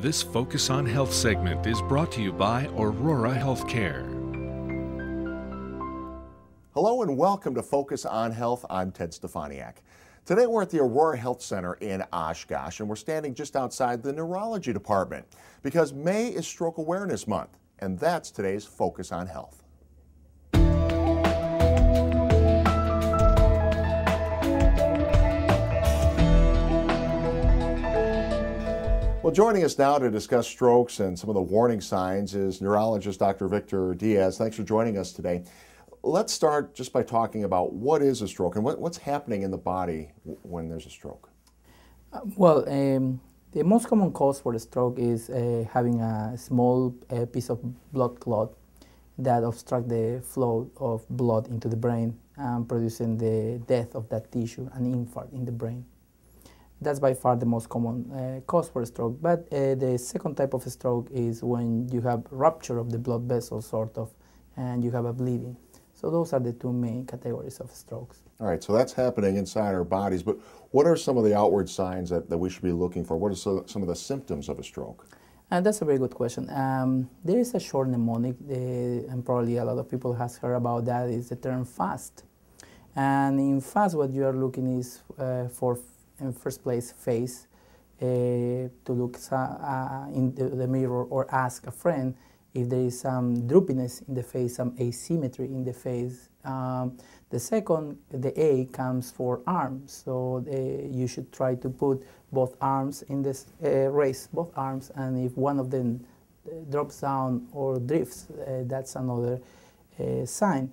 This Focus on Health segment is brought to you by Aurora Healthcare. Hello and welcome to Focus on Health. I'm Ted Stefaniak. Today we're at the Aurora Health Center in Oshkosh and we're standing just outside the neurology department because May is Stroke Awareness Month and that's today's Focus on Health. Well, joining us now to discuss strokes and some of the warning signs is neurologist Dr. Victor Diaz. Thanks for joining us today. Let's start just by talking about what is a stroke and what, what's happening in the body when there's a stroke. Uh, well, um, the most common cause for a stroke is uh, having a small uh, piece of blood clot that obstruct the flow of blood into the brain, um, producing the death of that tissue, an infarct in the brain. That's by far the most common uh, cause for a stroke. But uh, the second type of stroke is when you have rupture of the blood vessel, sort of, and you have a bleeding. So those are the two main categories of strokes. All right, so that's happening inside our bodies, but what are some of the outward signs that, that we should be looking for? What are so, some of the symptoms of a stroke? And uh, that's a very good question. Um, there is a short mnemonic, uh, and probably a lot of people has heard about that, is the term FAST. And in FAST, what you are looking is uh, for in first place face uh, to look uh, in the, the, mirror or ask a friend if there is some droopiness in the face, some asymmetry in the face. Um, the second, the A comes for arms, so uh, you should try to put both arms in this uh, raise both arms, and if one of them uh, drops down or drifts, uh, that's another sign.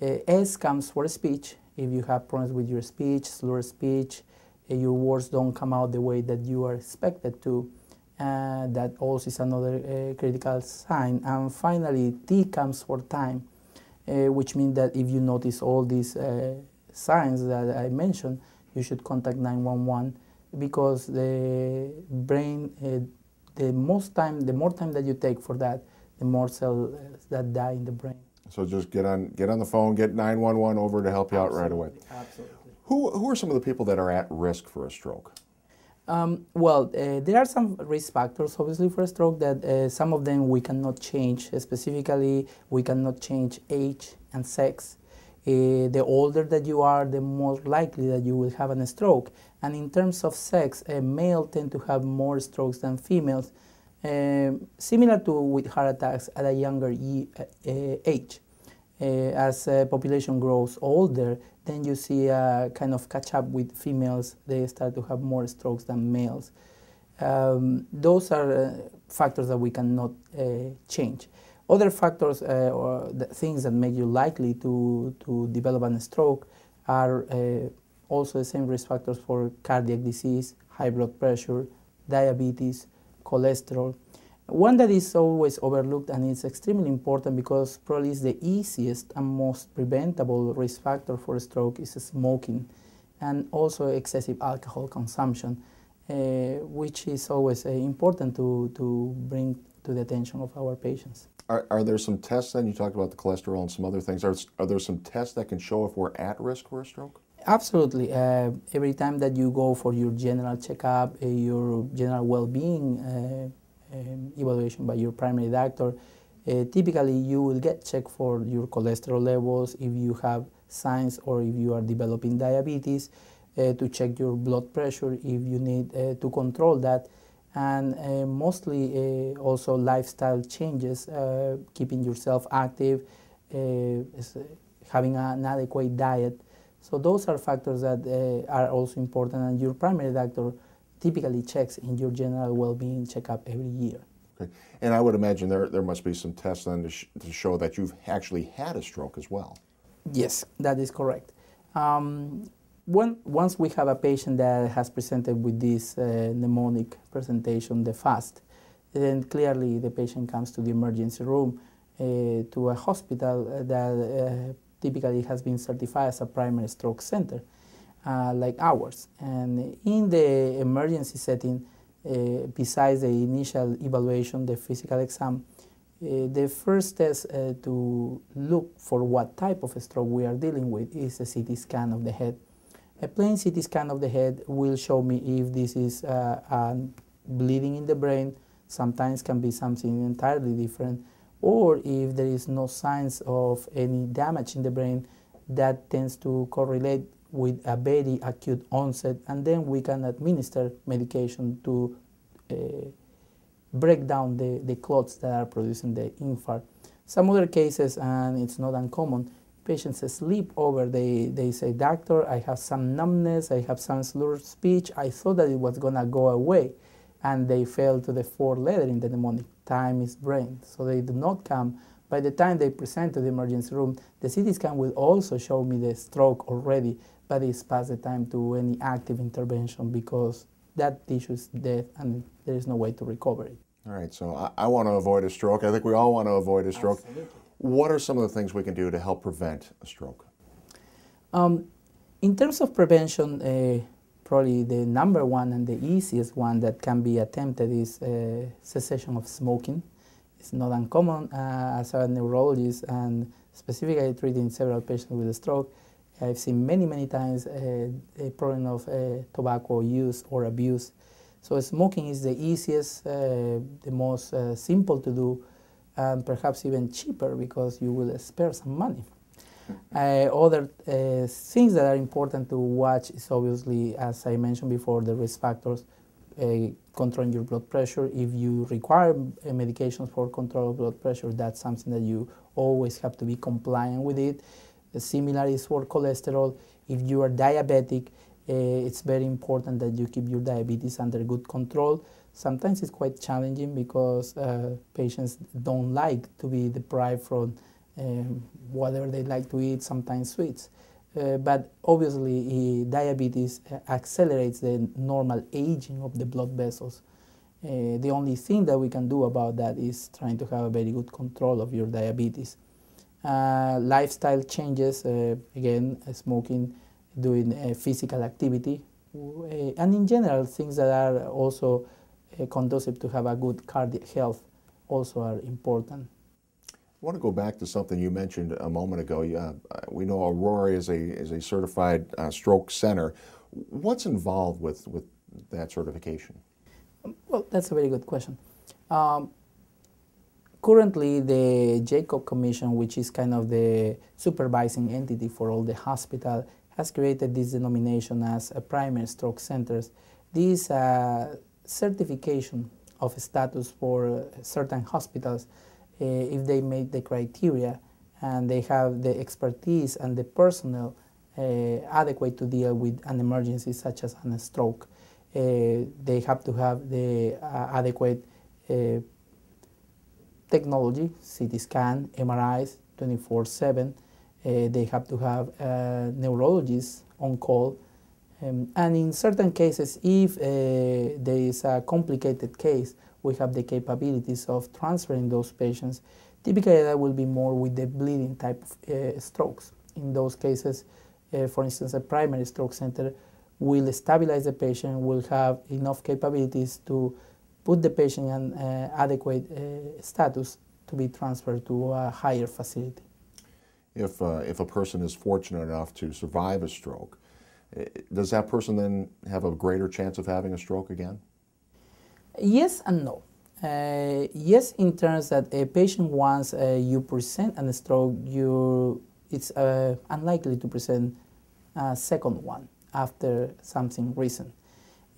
S comes for speech. If you have problems with your speech, slur speech, your words don't come out the way that you are expected to. Uh, that also is another uh, critical sign. And finally, T comes for time, uh, which means that if you notice all these uh, signs that I mentioned, you should contact 911 because the brain, uh, the most time, the more time that you take for that, the more cells that die in the brain. So just get on, get on the phone, get 911 over to help you Absolutely. out right away. Absolutely. Who, who are some of the people that are at risk for a stroke? Um, well, uh, there are some risk factors, obviously, for a stroke that uh, some of them we cannot change. specifically, we cannot change age and sex. Uh, the older that you are, the more likely that you will have a stroke. And in terms of sex, uh, males tend to have more strokes than females, um, similar to with heart attacks at a younger uh, age. Uh, as population grows older, then you see a kind of catch up with females. They start to have more strokes than males. Um, those are uh, factors that we cannot uh, change. Other factors uh, or things that make you likely to, to develop a stroke are uh, also the same risk factors for cardiac disease, high blood pressure, diabetes, cholesterol, one that is always overlooked and is extremely important because probably is the easiest and most preventable risk factor for stroke is smoking and also excessive alcohol consumption, uh, which is always uh, important to, to bring to the attention of our patients. Are, are there some tests then? You talked about the cholesterol and some other things. Are, are there some tests that can show if we're at risk for a stroke? Absolutely. Uh, every time that you go for your general checkup, uh, your general well-being uh, um, evaluation by your primary doctor, uh, typically you will get checked for your cholesterol levels, if you have signs or if you are developing diabetes, uh, to check your blood pressure if you need uh, to control that, and uh, mostly uh, also lifestyle changes, uh, keeping yourself active, having an adequate diet. So those are factors that are also important, and your primary doctor typically checks in your general well-being checkup every year. Okay. And I would imagine there, there must be some tests then to, sh to show that you've actually had a stroke as well. Yes, that is correct. Um, when, once we have a patient that has presented with this uh, mnemonic presentation, the FAST, then clearly the patient comes to the emergency room uh, to a hospital that uh, typically has been certified as a primary stroke center uh, like ours. And in the emergency setting, uh, besides the initial evaluation, the physical exam, uh, the first test uh, to look for what type of stroke we are dealing with is a CT scan of the head. A plain CT scan of the head will show me if this is uh, bleeding in the brain, sometimes can be something entirely different, or if there is no signs of any damage in the brain, that tends to correlate with a very acute onset, and then we can administer medication to uh, break down the, the clots that are producing the infarct. Some other cases, and it's not uncommon, patients sleep over. They, they say, Doctor, I have some numbness, I have some slurred speech. I thought that it was going to go away. And they fell to the fourth letter in the mnemonic time is brain. So they do not come. By the time they present to the emergency room, the CT scan will also show me the stroke already, but it's past the time to any active intervention because that tissue is dead and there is no way to recover it. All right, so I, I want to avoid a stroke. I think we all want to avoid a stroke. Absolutely. What are some of the things we can do to help prevent a stroke? Um, in terms of prevention, uh, probably the number one and the easiest one that can be attempted is uh, cessation of smoking. It's not uncommon uh, as a neurologist and specifically treating several patients with a stroke. I've seen many, many times uh, a problem of uh, tobacco use or abuse. So smoking is the easiest, uh, the most simple to do, and perhaps even cheaper because you will spare some money. Uh, other uh, things that are important to watch is obviously, as I mentioned before, the risk factors, uh, controlling your blood pressure. If you require uh, medications for control of blood pressure, that's something that you always have to be compliant with it. Uh, similar is for cholesterol. If you are diabetic, uh, it's very important that you keep your diabetes under good control. Sometimes it's quite challenging because uh, patients don't like to be deprived from um, whatever they like to eat, sometimes sweets. Uh, but obviously, uh, diabetes accelerates the normal aging of the blood vessels. Uh, the only thing that we can do about that is trying to have a very good control of your diabetes. Uh, lifestyle changes, uh, again, smoking, doing physical activity, and in general, things that are also conducive to have a good cardiac health also are important. I want to go back to something you mentioned a moment ago. Yeah, we know Aurora is a, is a certified uh, stroke center. What's involved with, with that certification? Well, that's a very good question. Um, currently, the Jacob Commission, which is kind of the supervising entity for all the hospital, has created this denomination as a primary stroke centers. This uh, certification of status for certain hospitals, uh, if they meet the criteria and they have the expertise and the personnel uh, adequate to deal with an emergency such as a stroke, uh, they have to have the adequate technology, CT scan, MRIs, 24-7. Uh, they have to have uh, neurologists on call um, and in certain cases, if uh, there is a complicated case, we have the capabilities of transferring those patients. Typically, that will be more with the bleeding type of uh, strokes. In those cases, uh, for instance, a primary stroke center will stabilize the patient, will have enough capabilities to put the patient in uh, adequate uh, status to be transferred to a higher facility. If, uh, if a person is fortunate enough to survive a stroke, Eh, does that person then have a greater chance of having a stroke again? Yes and no. Uh, yes, in terms that a patient once uh, you present a stroke, you it's uh, unlikely to present a second one after something recent.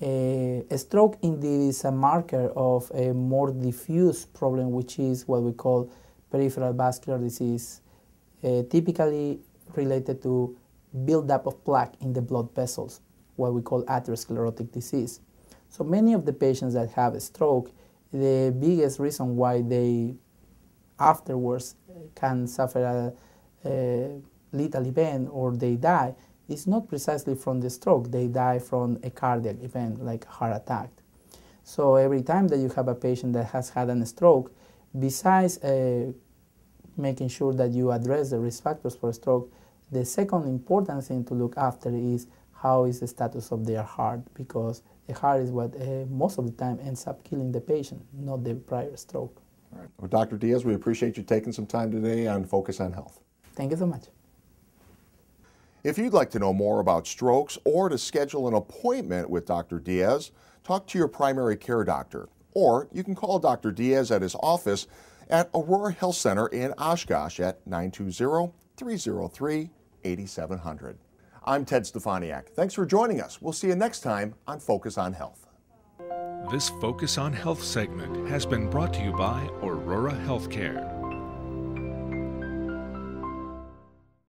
Uh, a stroke indeed is a marker of a more diffuse problem, which is what we call peripheral vascular disease, uh, typically related to buildup of plaque in the blood vessels, what we call atherosclerotic disease. So many of the patients that have a stroke, the biggest reason why they afterwards can suffer a, a lethal event or they die is not precisely from the stroke. They die from a cardiac event like a heart attack. So every time that you have a patient that has had a stroke, besides uh, making sure that you address the risk factors for stroke, the second important thing to look after is how is the status of their heart because the heart is what uh, most of the time ends up killing the patient, not the prior stroke. All right. Well, Dr. Diaz, we appreciate you taking some time today on Focus on Health. Thank you so much. If you'd like to know more about strokes or to schedule an appointment with Dr. Diaz, talk to your primary care doctor or you can call Dr. Diaz at his office at Aurora Health Center in Oshkosh at 920 303 8700. I'm Ted Stefaniak. Thanks for joining us. We'll see you next time on Focus on Health. This Focus on Health segment has been brought to you by Aurora Healthcare.